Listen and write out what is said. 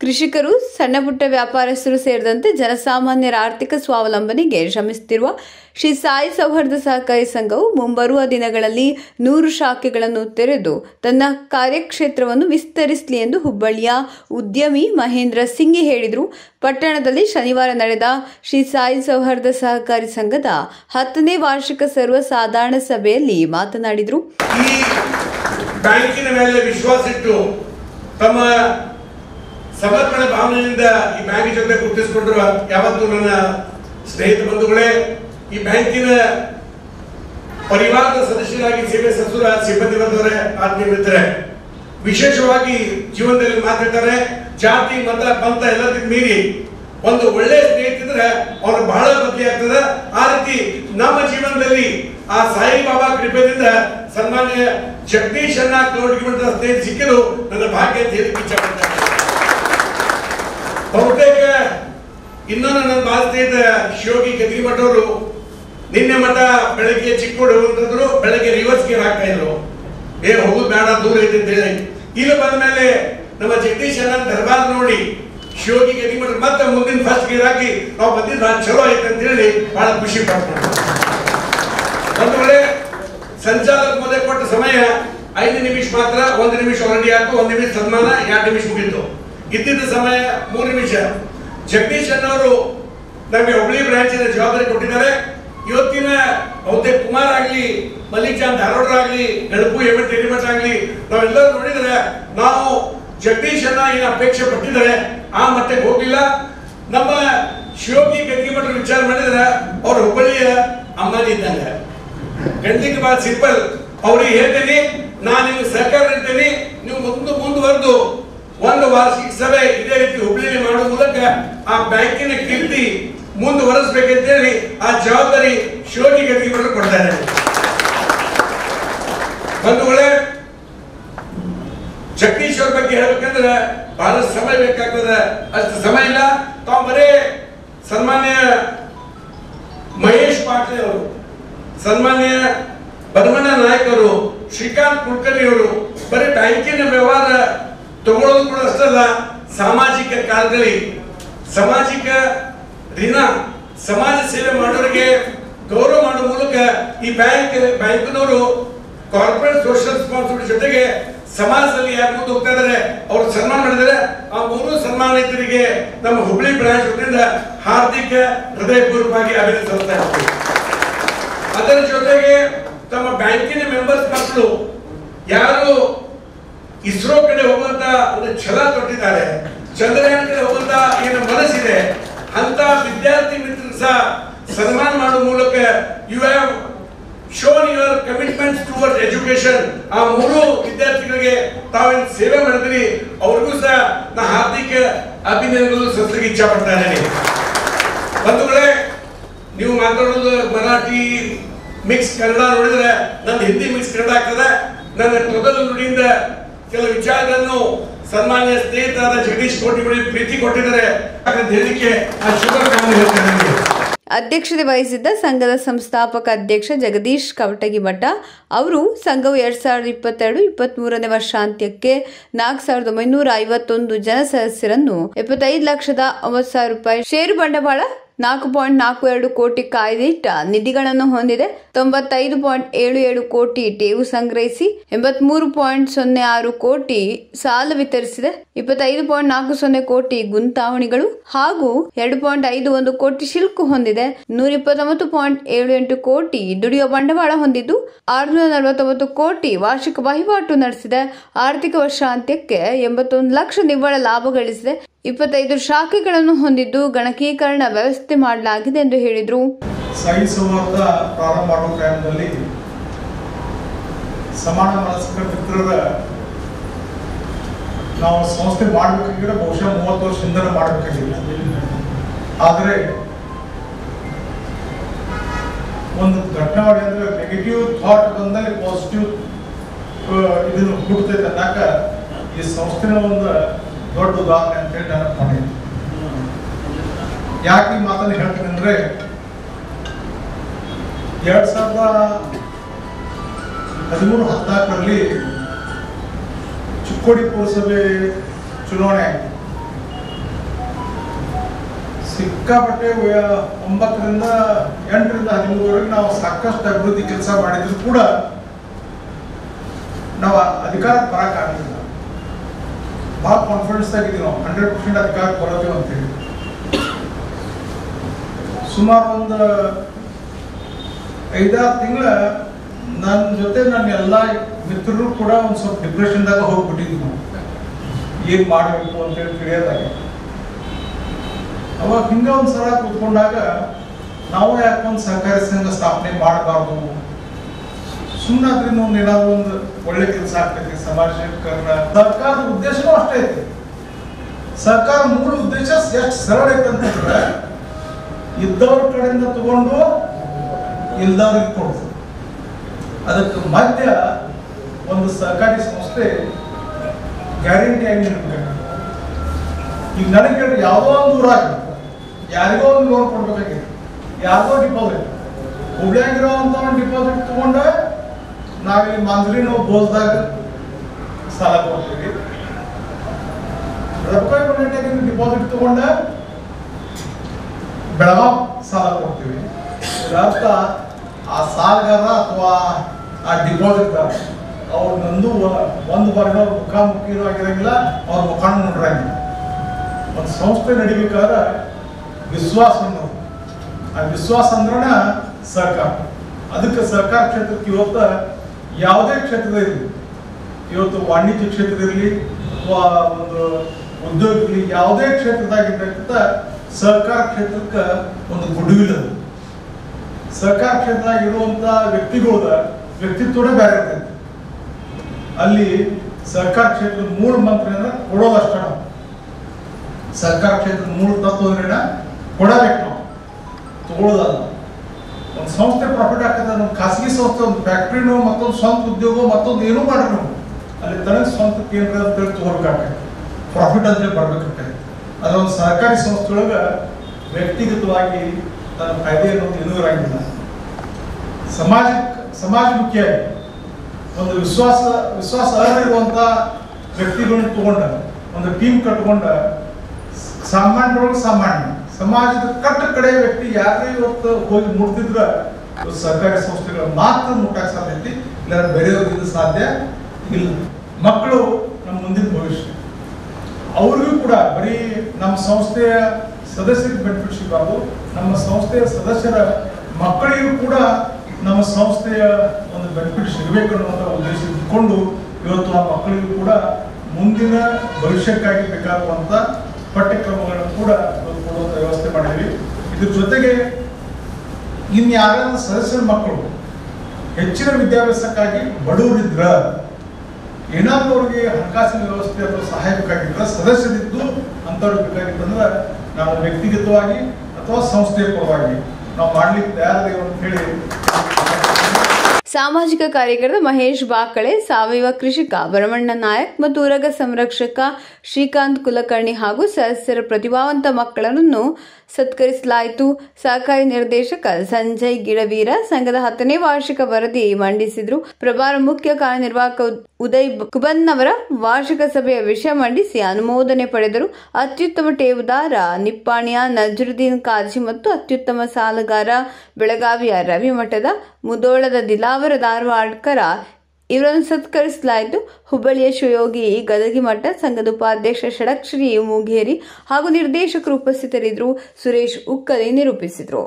ಕೃಷಿಕರು ಸಣ್ಣಪುಟ್ಟ ವ್ಯಾಪಾರಸ್ಥರು ಸೇರಿದಂತೆ ಜನಸಾಮಾನ್ಯರ ಆರ್ಥಿಕ ಸ್ವಾವಲಂಬನೆಗೆ ಶ್ರಮಿಸುತ್ತಿರುವ ಶ್ರೀ ಸಾಯಿ ಸೌಹಾರ್ದ ಸಹಕಾರಿ ಸಂಘವು ಮುಂಬರುವ ದಿನಗಳಲ್ಲಿ ನೂರು ಶಾಖೆಗಳನ್ನು ತೆರೆದು ತನ್ನ ಕಾರ್ಯಕ್ಷೇತ್ರವನ್ನು ವಿಸ್ತರಿಸಲಿ ಎಂದು ಹುಬ್ಬಳ್ಳಿಯ ಉದ್ಯಮಿ ಮಹೇಂದ್ರ ಸಿಂಗ್ ಹೇಳಿದರು. ಪಟ್ಟಣದಲ್ಲಿ ಶನಿವಾರ ನಡೆದ ಶ್ರೀ ಸಾಯಿ ಸೌಹಾರ್ದ ಸಹಕಾರಿ ಸಂಘದ ಹತ್ತನೇ ವಾರ್ಷಿಕ ಸರ್ವಸಾಧಾರಣ ಸಭೆಯಲ್ಲಿ ಮಾತನಾಡಿದರು ಈ ಬ್ಯಾಂಕಿನ ಮೇಲೆ ವಿಶ್ವಾಸ ಇಟ್ಟು ತಮ್ಮ ಸಮರ್ಪಣೆ ಭಾವನೆಯಿಂದ ಈ ಬ್ಯಾಂಕ್ ಜೊತೆ ಗುರುತಿಸಿಕೊಂಡಿರುವ ಯಾವತ್ತು ನನ್ನ ಸ್ನೇಹಿತ ಬಂಧುಗಳೇ, ಈ ಬ್ಯಾಂಕಿನ ಪರಿವಾರದ ಸದಸ್ಯರಾಗಿ ಸೇವೆ ಸಲ್ಲಿಸುವ ಸಿಬ್ಬಂದಿ ಬಂದವರೇ ಆತ್ಮೀಯ ಮಿತ್ರರೇ, ವಿಶೇಷವಾಗಿ ಜೀವನದಲ್ಲಿ ಮಾತಾಡ್ತಾರೆ, ಜಾತಿ, ಮತ, ಪಂಥ ಎಲ್ಲದಕ್ಕೆ ಮೀರಿ ಒಂದು ಒಳ್ಳೆ ಸ್ನೇಹಿತಿದ್ರೆ ಅವ್ರು ಬಹಳ ಬದಲಿ ಆಗ್ತದೆ. ಆ ರೀತಿ ನಮ್ಮ ಜೀವನದಲ್ಲಿ ಆ ಸಾಯಿಬಾಬಾ ಕೃಪೆಯಿಂದ ಸನ್ಮಾನ್ಯ ಜಗದೀಶ್ ಅನ್ನ ಕೌಟಿಮಠದ ಸ್ನೇಹಿತ ಸಿಕ್ಕಲು ನನ್ನ ಭಾಗ್ಯ ಅಂತ ಹೇಳಿ ಬಹುತೇಕ ಇನ್ನೊಂದು ನನ್ನ ಬಾಳ ಸ್ನೇಹಿತ ಶಿವಗಿ ಗದಿಮಠ ಮಠವರು ನಿನ್ನೆ ಮಠ ಬೆಳಗ್ಗೆ ಚಿಕ್ಕೋಡು ಅಂತಂದ್ರು ಬೆಳಗ್ಗೆ ರಿವರ್ಸ್ ಗೇರ್ ಹಾಕ್ತಾ ಇದ್ರು. ಏ ಹೋಗುದು ಬೇಡ, ದೂರ ಐತೆ ಅಂತ ಹೇಳಿ. ಇಲ್ಲಿ ಬಂದ ಮೇಲೆ ನಮ್ಮ ಜಗದೀಶ್ ಅಣ್ಣ ದರ್ಬಾರ್ ನೋಡಿ ಶಿವಗಿ ಗದಿಮಠ ಮತ್ತೆ ಮುಂದಿನ ಫಸ್ಟ್ ಗೇರ್ ಹಾಕಿ ನಾವು ಬಂದಿದ್ದು ಚಲೋ ಐತೆ ಅಂತ ಹೇಳಿ ಬಹಳ ಖುಷಿ ಪಡ್ತಾರೆ ಒಂದು ಸಂಚಾಲಕ ಮೊದಲೇ ಕೊಟ್ಟ ಸಮಯ, ಐದು ನಿಮಿಷ ಮಾತ್ರ, ಒಂದು ನಿಮಿಷ ಹೊರಡಿ ಆಯ್ತು ಒಂದು ನಿಮಿಷ ಸನ್ಮಾನ, ಎರಡು ನಿಮಿಷ ಮುಗೀತು. ಇದ್ದಿದ್ದ ಸಮಯ ಮೂರು ನಿಮಿಷ. ಜಗದೀಶ್ ಅನ್ನೋರು ನಮಗೆ ಹುಬ್ಳಿ ಬ್ರಾಂಚಿನ ಜವಾಬ್ದಾರಿ ಕೊಟ್ಟಿದ್ದಾರೆ. ಇವತ್ತಿನ ಬಹುತೇಕ ಕುಮಾರ್ ಆಗ್ಲಿ ಮಲ್ಲಿಕ್ ಜಾನ್ ಧಾರವಾಡ ಆಗ್ಲಿ ಗಣಪು ಹೇಮಂತ್ ಆಗಲಿ, ನಾವೆಲ್ಲರೂ ನೋಡಿದರೆ ನಾವು ಜಗದೀಶ್ ಅನ್ನ ಏನು ಅಪೇಕ್ಷೆ ಪಟ್ಟಿದ್ದಾರೆ, ಆ ಮಟ್ಟಕ್ಕೆ ಹೋಗಿಲ್ಲ ನಮ್ಮ ಶಿವೋಗಿ ಗದ್ದಿಮಠ ವಿಚಾರ ಮಾಡಿದ್ರೆ ಅವ್ರ ಹುಬ್ಬಳ್ಳಿಯ ಅಮ್ಮನಿ ಇದ್ದಂಗೆ. ಖಂಡಿತ ಬಹಳ ಸಿಂಪಲ್ ಅವ್ರಿಗೆ ಹೇಳ್ತೀನಿ, ನಾನು ನಿಮ್ಗೆ ಸರ್ಕಾರ ಇರ್ತೀನಿ ನೀವು ಮುಂದೆ ಮುಂದುವರೆದು ಒಂದು ವಾರ್ಷಿಕ ಸಭೆ ಇದೇ ರೀತಿ ಹುಬ್ಳಿಯಲ್ಲಿ ಮಾಡುವ ಮೂಲಕ ಆ ಬ್ಯಾಂಕಿನ ಕೀರ್ತಿ ಮುಂದುವರೆಸಬೇಕಂತೇಳಿ ಆ ಜವಾಬ್ದಾರಿ ಗದ್ದಿಮಠ ಕೊಡ್ತಾ ಕೊಡ್ತಾರೆ ಬಂಧುಗಳೇ ಜಗದೀಶ್ ಅವ್ರ ಬಗ್ಗೆ ಹೇಳ್ಬೇಕಂದ್ರೆ ಬಹಳ ಸಮಯ ಬೇಕಾಗ್ತದೆ. ಅಷ್ಟು ಸಮಯ ಇಲ್ಲ. ತಾವು ಬರೇ ಸನ್ಮಾನ್ಯ ಮಹೇಶ್ ಪಾಟ್ಲೆ ಅವರು, ಸನ್ಮಾನ್ಯ ಬದಮಣ್ಣ ನಾಯಕ್ ಅವರು, ಶ್ರೀಕಾಂತ್ ಕುಲಕರ್ಣಿ ಅವರು ಬರೀ ಬ್ಯಾಂಕಿನ ವ್ಯವಹಾರ ತಗೊಳ್ಳೋದು ಕೂಡ ಅಷ್ಟಲ್ಲ, ಸಾಮಾಜಿಕ ಕಾರ್ಯದಲ್ಲಿ ಸಾಮಾಜಿಕ ಋಣ ಸಮಾಜ ಸೇವೆ ಮಾಡೋರಿಗೆ ಗೌರವ ಮಾಡುವ ಮೂಲಕ ಈ ಬ್ಯಾಂಕ್, ಬ್ಯಾಂಕ್ನವರು ಕಾರ್ಪೊರೇಟ್ ಸೋಷಿಯಲ್ ರೆಸ್ಪಾನ್ಸಿಬಿಲಿಟಿ ಜೊತೆಗೆ ಸಮಾಜದಲ್ಲಿ ಯಾರು ಮುಂದೆ ಹೋಗ್ತಾ ಇದ್ದಾರೆ ಅವ್ರು ಸನ್ಮಾನ ಮಾಡಿದ್ದಾರೆ ಆ ಮೂರು ಸನ್ಮಾನಿತರಿಗೆ ನಮ್ಮ ಹುಬ್ಳಿ ಬ್ರಾಂಚ್ ವತಿಯಿಂದ ಹಾರ್ದಿಕ ಹೃದಯಪೂರ್ವಕವಾಗಿ ಅಭಿನಂದಿಸುತ್ತಾ ಇರ್ತೀವಿ. ಅದರ ಜೊತೆಗೆ ತಮ್ಮ ಬ್ಯಾಂಕಿನ ಮೆಂಬರ್ಸ್ ಮಕ್ಕಳು ಯಾರು ಇಸ್ರೋ ಕಡೆ ಹೋಗುವಂತ ಒಂದು ಛಲ ತೊಟ್ಟಿದ್ದಾರೆ. ಚಂದ್ರಯಾನ ಕಡೆ ಹೋಗುವಂತ ಏನು ಮನಸ್ಸಿದೆ, ಅಂತ ವಿದ್ಯಾರ್ಥಿ ಮಿತ್ರ ಸಹ ಸನ್ಮಾನ ಮಾಡುವ ಮೂಲಕ you have shown your commitment toward education ಆ ಮೂರು ವಿದ್ಯಾರ್ಥಿಗಳಿಗೆ ತಾವೇನು ಸೇವೆ ಮಾಡಿದ್ರಿ, ಅವ್ರಿಗೂ ಸಹ ನಾ ಹಾರ್ದಿಕ ಅಭಿನಂದನೆಗಳು ಸಲ್ಲಿಸಲಿಕ್ಕೆ ಇಚ್ಛೆ ಪಡ್ತಾ ಇದ್ದೇನೆ. ಬಂಧುಗಳೇ, ನೀವು ಮಾತಾಡೋದು ಮರಾಠಿ ಮಿಕ್ಸ್ ಕನ್ನಡ ನೋಡಿದ್ರೆ ನನ್ನ ಹಿಂದಿ ಮಿಕ್ಸ್ ಕನ್ನಡ ಆಗ್ತದೆ. ನನ್ನ ಮೊದಲು ನುಡಿಯಿಂದ ಕೆಲವು ವಿಚಾರಗಳನ್ನು ಸನ್ಮಾನ್ಯ ಸ್ನೇಹಿತರಾದ ಜಗದೀಶ್ ಕೋಟಿಗಳು ಪ್ರೀತಿ ಕೊಟ್ಟಿದ್ದಾರೆ ನಿಮಗೆ. ಅಧ್ಯಕ್ಷತೆ ವಹಿಸಿದ್ದ ಸಂಘದ ಸಂಸ್ಥಾಪಕ ಅಧ್ಯಕ್ಷ ಜಗದೀಶ್ ಕವಟಗಿ ಮಠ, ಅವರು ಸಂಘವು ಎರಡ್ ಸಾವಿರದ ಇಪ್ಪತ್ತೆರಡು ಇಪ್ಪತ್ಮೂರನೇ ವರ್ಷಾಂತ್ಯಕ್ಕೆ ನಾಲ್ಕು ಸಾವಿರದ ಒಂಬೈನೂರ ಐವತ್ತೊಂದು ಜನ ಸದಸ್ಯರನ್ನು ಎಪ್ಪತ್ತೈದು ಲಕ್ಷದ ಒಂಬತ್ತು ಸಾವಿರ ರೂಪಾಯಿ ಷೇರು ಬಂಡವಾಳ ನಾಲ್ಕು ಪಾಯಿಂಟ್ ನಾಲ್ಕು ಎರಡು ಕೋಟಿ ಕಾಯ್ದಿಟ್ಟ ನಿಧಿಗಳನ್ನು ಹೊಂದಿದೆ ತೊಂಬತ್ತೈದು ಪಾಯಿಂಟ್ ಏಳು ಏಳು ಕೋಟಿ ಟೇವು ಸಂಗ್ರಹಿಸಿ ಎಂಬತ್ಮೂರು ಪಾಯಿಂಟ್ ಸೊನ್ನೆ ಆರು ಕೋಟಿ ಸಾಲ ವಿತರಿಸಿದೆ ಇಪ್ಪತ್ತೈದು ಪಾಯಿಂಟ್ ನಾಲ್ಕು ಸೊನ್ನೆ ಕೋಟಿ ಗುಂತಾವಣಿಗಳು ಹಾಗೂ ಎರಡು ಪಾಯಿಂಟ್ ಐದು ಒಂದು ಕೋಟಿ ಶಿಲ್ಕು ಹೊಂದಿದೆ. ನೂರ ಇಪ್ಪತ್ತೊಂಬತ್ತು ಪಾಯಿಂಟ್ ಏಳು ಎಂಟು ಕೋಟಿ ದುಡಿಯುವ ಬಂಡವಾಳ ಹೊಂದಿದ್ದು ಆರುನೂರ ನಲವತ್ತೊಂಬತ್ತು ಕೋಟಿ ವಾರ್ಷಿಕ ವಹಿವಾಟು ನಡೆಸಿದೆ. ಆರ್ಥಿಕ ವರ್ಷಾಂತ್ಯಕ್ಕೆ ಎಂಬತ್ತೊಂದು ಲಕ್ಷ ನಿವ್ವಳ ಲಾಭ ಗಳಿಸಿದೆ. ಇಪ್ಪತ್ತೈದು ಶಾಖೆಗಳನ್ನು ಹೊಂದಿದ್ದು ಗಣಕೀಕರಣ ವ್ಯವಸ್ಥೆ ಮಾಡಲಾಗಿದೆ ಎಂದು ಹೇಳಿದರು. ಸಾಯಿ ಸಂವಾದ ಪ್ರಾರಂಭ ಮಾಡುವ ಟೈಮ್ನಲ್ಲಿ ಸಮಾನ ಮನಸ್ಕ ಮಿತ್ರರ ನಾವು ಸಂಸ್ಥೆ ಮಾಡಬೇಕಾಗಿದ್ರೆ ಬಹುಶಃ ಮೂವತ್ತು ವರ್ಷದಿಂದಲೇ ಮಾಡಬೇಕಾಗಿಲ್ಲ. ಆದರೆ ಒಂದು ಘಟನಾವಳಿ ಅಂದ್ರೆ ನೆಗೆಟಿವ್ ಥಾಟ್ ಬಂದಲ್ಲಿ ಪಾಸಿಟಿವ್ ಇದನ್ನು ಹುಡ್ತೈತೆ ಅನ್ನಕ ಈ ಸಂಸ್ಥೆನ ಒಂದು ದೊಡ್ಡ ಉದಾಹರಣೆ ಅಂತೇಳಿ ನಾನು ಮಾಡಿದ್ದೆ ಯಾಕೆ ಈ ಮಾತನ್ನು ಹೇಳ್ತೀನಿ ಅಂದ್ರೆ ಎರಡ್ ಸಾವಿರದ ಹದಿಮೂರು ಹದಿನಾಲ್ಕರಲ್ಲಿ ಚಿಕ್ಕೋಡಿ ಪುರಸಭೆ ಚುನಾವಣೆ ಸಿಕ್ಕಾಪಟ್ಟೆ ಒಂಬತ್ತರಿಂದ ಎಂಟರಿಂದ ಹದಿಮೂರವರೆಗೆ ನಾವು ಸಾಕಷ್ಟು ಅಭಿವೃದ್ಧಿ ಕೆಲಸ ಮಾಡಿದ್ರು ಕೂಡ ನಾವು ಅಧಿಕಾರ ಬರೋಕ್ಕಾಗಲಿಲ್ಲ ಭಾಳ ಕಾನ್ಫಿಡೆನ್ಸ್ ಆಗಿದ್ದೀವಿ ನಾವು. ಹಂಡ್ರೆಡ್ ಪರ್ಸೆಂಟ್ ಅಧಿಕಾರಕ್ಕೆ ಬರೋದೇವು ಅಂತೇಳಿ ಸುಮಾರು ಒಂದು ಐದಾರು ತಿಂಗಳ ನನ್ನ ಜೊತೆ ನನ್ನ ಎಲ್ಲ ಮಿತ್ರರು ಕೂಡ ಒಂದು ಸ್ವಲ್ಪ ಡಿಪ್ರೆಷನ್ದಾಗ ಹೋಗ್ಬಿಟ್ಟಿದ್ವಿ ನಾವು ಏನು ಮಾಡಬೇಕು ಅಂತೇಳಿ ತಿಳಿಯೋದಾಗ. ಅವಾಗ ಹಿಂಗೆ ಒಂದು ಸಲ ಕೂತ್ಕೊಂಡಾಗ ನಾವು ಯಾಕೆ ಒಂದು ಸಹಕಾರಿ ಸಂಘ ಸ್ಥಾಪನೆ ಮಾಡಬಾರ್ದು. ಸುಮ್ಮನೆ ಅದರಿಂದ ಒಂದು ಏನಾದ್ರು ಒಂದು ಒಳ್ಳೆ ಕೆಲಸ ಆಗ್ತೈತಿ ಸಮಾಜಕರಣ ಸರ್ಕಾರದ ಉದ್ದೇಶನೂ ಅಷ್ಟೇ ಐತಿ. ಸರ್ಕಾರ ಮೂಲ ಉದ್ದೇಶ ಎಷ್ಟು ಸರಳ ಐತೆ ಅಂತಂದ್ರೆ ಇದ್ದವ್ರ ಕಡೆಯಿಂದ ತಗೊಂಡು ಇಲ್ದವ್ರಿಗೆ ಕೊಡ್ತು ಅದಕ್ಕೆ ಮಧ್ಯ ಒಂದು ಸಹಕಾರಿ ಸಂಸ್ಥೆ ಗ್ಯಾರಂಟಿ ಆಗಿ ನಿಲ್ಬೇಕು ಈಗ ನನಗೆ ಯಾವುದೋ ಒಂದು ಊರಾಗ ಯಾರಿಗೋ ಒಂದು ಲೋನ್ ಕೊಡ್ಬೇಕಾಗಿದೆ. ಯಾರಿಗೋ ಡಿಪಾಸಿಟ್ ಹುಬ್ಳ್ಯಾಗಿರೋ ಅಂತ ಒಂದು ಡಿಪಾಸಿಟ್ ತಗೊಂಡ ನಾವಿಲ್ಲಿ ಮಂದ್ರಿನೋ ಬೋಸ್ದಾಗ ಸಾಲ ಕೊಡ್ತೀವಿ. ರೊಕ್ಕ ಯೂನಿಟ್ನಾಗ ಡಿಪಾಸಿಟ್ ತಗೊಂಡ ಬೆಳಗಾವ್ ಸಾಲ ಕೊಡ್ತೀವಿ. ಇದರ ಆ ಸಾಲಗಾರ ಅಥವಾ ಆ ಡಿಪಾಸಿಟ್ಗಾರ ಅವ್ರು ನಂದು ಒಂದು ಬಾರಿನ ಮುಖಾಮುಖಿನೂ ಆಗಿರಂಗಿಲ್ಲ ಅವ್ರ ಮುಖಾಂಡ ನೋಡ್ರಂಗಿಲ್ಲ. ಒಂದು ಸಂಸ್ಥೆ ನಡಿಬೇಕಾದ್ರೆ ವಿಶ್ವಾಸ ಅನ್ನೋದು. ಆ ವಿಶ್ವಾಸ ಅಂದ್ರನ ಸಹಕಾರ ಅದಕ್ಕೆ ಸಹಕಾರ ಕ್ಷೇತ್ರಕ್ಕೆ ಇವತ್ತು ಯಾವುದೇ ಕ್ಷೇತ್ರದ ಇರಲಿ. ಇವತ್ತು ವಾಣಿಜ್ಯ ಕ್ಷೇತ್ರ ಇರಲಿ, ಅಥವಾ ಒಂದು ಉದ್ಯೋಗ ಇರಲಿ, ಯಾವುದೇ ಕ್ಷೇತ್ರದಾಗಿರ್ತಕ್ಕಂಥ ಸಹಕಾರ ಕ್ಷೇತ್ರಕ್ಕೆ ಒಂದು ಗುಡ್ವಿಲ್ ಅದು. ಸಹಕಾರ ಕ್ಷೇತ್ರದಾಗ ಇರುವಂತ ವ್ಯಕ್ತಿಗಳ ವ್ಯಕ್ತಿತ್ವನೇ ಬೇರೆ ಇರ್ತೈತಿ. ಅಲ್ಲಿ ಸಹಕಾರ ಕ್ಷೇತ್ರದ ಮೂಲ ಮಂತ್ರ ಅಂದ್ರೆ ಕೊಡೋದಷ್ಟ ನಾವು. ಸರ್ಕಾರ ಕ್ಷೇತ್ರದ ಮೂಲ ತತ್ವ ಅಂದ್ರೆ ಕೊಡಬೇಕು ನಾವು. ತಗೊಳ್ಳೋದಲ್ಲ ಒಂದು ಸಂಸ್ಥೆ ಪ್ರಾಫಿಟ್ ಆಗ್ತದೆ, ಒಂದು ಖಾಸಗಿ ಸಂಸ್ಥೆ, ಒಂದು ಫ್ಯಾಕ್ಟ್ರಿನೋ ಮತ್ತೊಂದು ಸ್ವಂತ ಉದ್ಯೋಗ ಮತ್ತೊಂದು ಏನು ಮಾಡ್ರಿ ನಾವು. ಅಲ್ಲಿ ತನಕ ಸ್ವಂತ ಕೇಂದ್ರ ಅಂತೇಳಿ ತಗೋಬೇಕಾಗ್ತದೆ ಪ್ರಾಫಿಟ್ ಅಂದ್ರೆ ಬರ್ಬೇಕಾಗ್ತದೆ ಅದೊಂದು ಸಹಕಾರಿ ಸಂಸ್ಥೆಯೊಳಗೆ ವ್ಯಕ್ತಿಗತವಾಗಿ ತನ್ನ ಫಾಯ್ದೆ ಅನ್ನೋದು ಇನ್ನೂ ಇರಂಗಿಲ್ಲ. ಸಮಾಜ ಮುಖ್ಯವಾಗಿ ಒಂದು ವಿಶ್ವಾಸ ವಿಶ್ವಾಸ ಅರ್ಹರಿರುವಂತ ವ್ಯಕ್ತಿಗಳನ್ನ ತಗೊಂಡ, ಒಂದು ಟೀಮ್ ಕಟ್ಕೊಂಡ, ಸಾಮಾನ್ಯರೊಳಗೆ ಸಾಮಾನ್ಯ, ಸಮಾಜದ ಕಟ್ಟ ಕಡೆ ವ್ಯಕ್ತಿ ಯಾರೇ ಇವತ್ತು ಹೋಗಿ ಮುಟ್ತಿದ್ರ ಸರ್ಕಾರಿ ಸಂಸ್ಥೆಗಳ ಮಾತ್ರ ಮುಟ್ಟಕ್ ಸಾಧ್ಯ ಐತಿ ಇಲ್ಲ ಬೇರೆಯವ್ರಿಗೆ ಸಾಧ್ಯ ಇಲ್ಲ. ಮಕ್ಕಳು ನಮ್ಮ ಮುಂದಿನ ಭವಿಷ್ಯ. ಅವ್ರಿಗೂ ಕೂಡ ಬರೀ ನಮ್ಮ ಸಂಸ್ಥೆಯ ಸದಸ್ಯರಿಗೆ ಬೆನಿಫಿಟ್ ಸಿಗಬಾರ್ದು ನಮ್ಮ ಸಂಸ್ಥೆಯ ಸದಸ್ಯರ ಮಕ್ಕಳಿಗೂ ಕೂಡ ನಮ್ಮ ಸಂಸ್ಥೆಯ ಒಂದು ಬೆನಿಫಿಟ್ ಸಿಗಬೇಕು ಅನ್ನುವಂಥ ಉದ್ದೇಶ ಇಟ್ಕೊಂಡು ಇವತ್ತು ಆ ಮಕ್ಕಳಿಗೂ ಕೂಡ ಮುಂದಿನ ಭವಿಷ್ಯಕ್ಕಾಗಿ ಬೇಕಾಗುವಂಥ ಪಠ್ಯಕ್ರಮಗಳನ್ನು ಕೂಡ ಕೊಡುವಂತ ವ್ಯವಸ್ಥೆ ಮಾಡಿದ್ವಿ ಇದ್ರ ಜೊತೆಗೆ ಇನ್ನು ಯಾರಾದ್ರೂ ಸದಸ್ಯರ ಮಕ್ಕಳು ಹೆಚ್ಚಿನ ವಿದ್ಯಾಭ್ಯಾಸಕ್ಕಾಗಿ ಬಡವರಿದ್ರ, ಏನಾದರೂ ಅವ್ರಿಗೆ ಹಣಕಾಸಿನ ವ್ಯವಸ್ಥೆ ಅಥವಾ ಸಹಾಯ ಬೇಕಾಗಿದ್ರೆ ಸದಸ್ಯರಿದ್ದು ಅಂಥವ್ರಿಗೆ ಬೇಕಾಗಿತ್ತಂದ್ರೆ ನಾವು ವ್ಯಕ್ತಿಗತವಾಗಿ ಸಂಸ್ಥೆಯ ಪರವಾಗಿ ನಾವು ಮಾಡ್ಲಿಕ್ಕೆ ತಯಾರಿದ್ದೇವೆ ಅಂತ ಹೇಳಿ. ಸಾಮಾಜಿಕ ಕಾರ್ಯಕರ್ತ ಮಹೇಶ್ ಬಾಕಳೆ, ಸಾವಯವ ಕೃಷಿಕ ಭರಮಣ್ಣ ನಾಯಕ್ ಮತ್ತು ಉರಗ ಸಂರಕ್ಷಕ ಶ್ರೀಕಾಂತ್ ಕುಲಕರ್ಣಿ ಹಾಗೂ ಸದಸ್ಯರ ಪ್ರತಿಭಾವಂತ ಮಕ್ಕಳನ್ನು ಸತ್ಕರಿಸಲಾಯಿತು. ಸಹಕಾರಿ ನಿರ್ದೇಶಕ ಸಂಜಯ್ ಗಿಡವೀರ ಸಂಘದ ಹತ್ತನೇ ವಾರ್ಷಿಕ ವರದಿ ಮಂಡಿಸಿದರು. ಪ್ರಭಾರ ಮುಖ್ಯ ಕಾರ್ಯನಿರ್ವಾಹಕ ಉದಯ್ ಕುಬನ್ ಅವರ ವಾರ್ಷಿಕ ಸಭೆಯ ವಿಷಯ ಮಂಡಿಸಿ ಅನುಮೋದನೆ ಪಡೆದರು. ಅತ್ಯುತ್ತಮ ಠೇವುದಾರ ನಿಪ್ಪಾಣಿಯ ನಜರುದ್ದೀನ್ ಕಾಜಿ ಮತ್ತು ಅತ್ಯುತ್ತಮ ಸಾಲಗಾರ ಬೆಳಗಾವಿಯ ರವಿಮಠದ ಮುದೋಳದ ದಿಲಾವರ ಧಾರವಾಡ್ಕರ ಇವರನ್ನು ಸತ್ಕರಿಸಲಾಯಿತು. ಹುಬ್ಬಳ್ಳಿಯ ಶಿವಯೋಗಿ ಗದಗಿ ಮಠ ಸಂಘದ ಉಪಾಧ್ಯಕ್ಷ ಷಡಕ್ಷರಿ ಮೂಗೇರಿ ಹಾಗೂ ನಿರ್ದೇಶಕರು ಉಪಸ್ಥಿತರಿದ್ದರು. ಸುರೇಶ್ ಉಕ್ಕಲಿ ನಿರೂಪಿಸಿದರು.